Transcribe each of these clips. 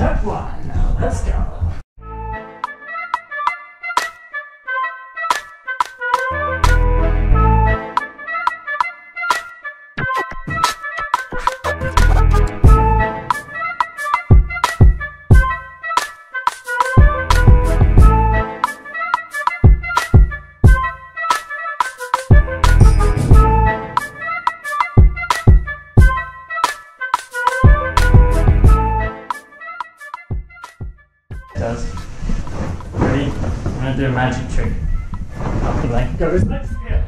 One. Now let's go. Does. Ready? I'm gonna do a magic trick. Up the leg goes next here.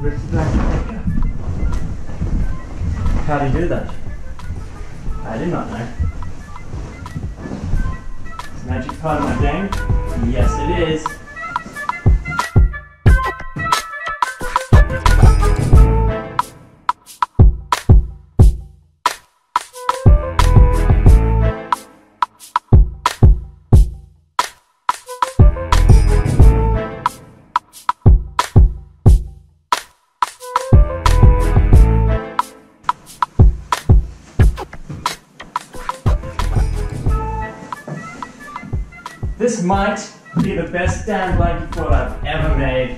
Rip the magic trick. How do you do that? I do not know. Is magic part of my game? Yes, it is. This might be the best damn blanket fort I've ever made.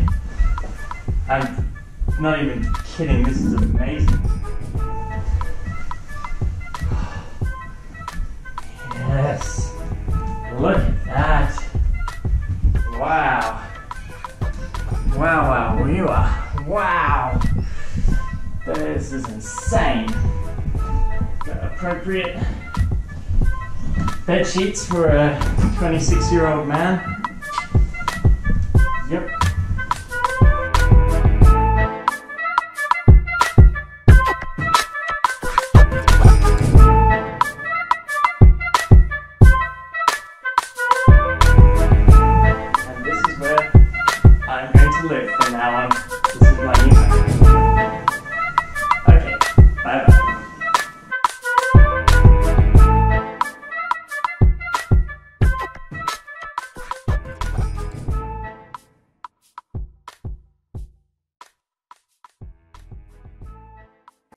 I'm not even kidding, this is amazing. Yes. Look at that. Wow. Wow, wow, we are. Wow. This is insane. Appropriate bed sheets for a 26 year old man. Yep. And this is where I'm going to live from now on.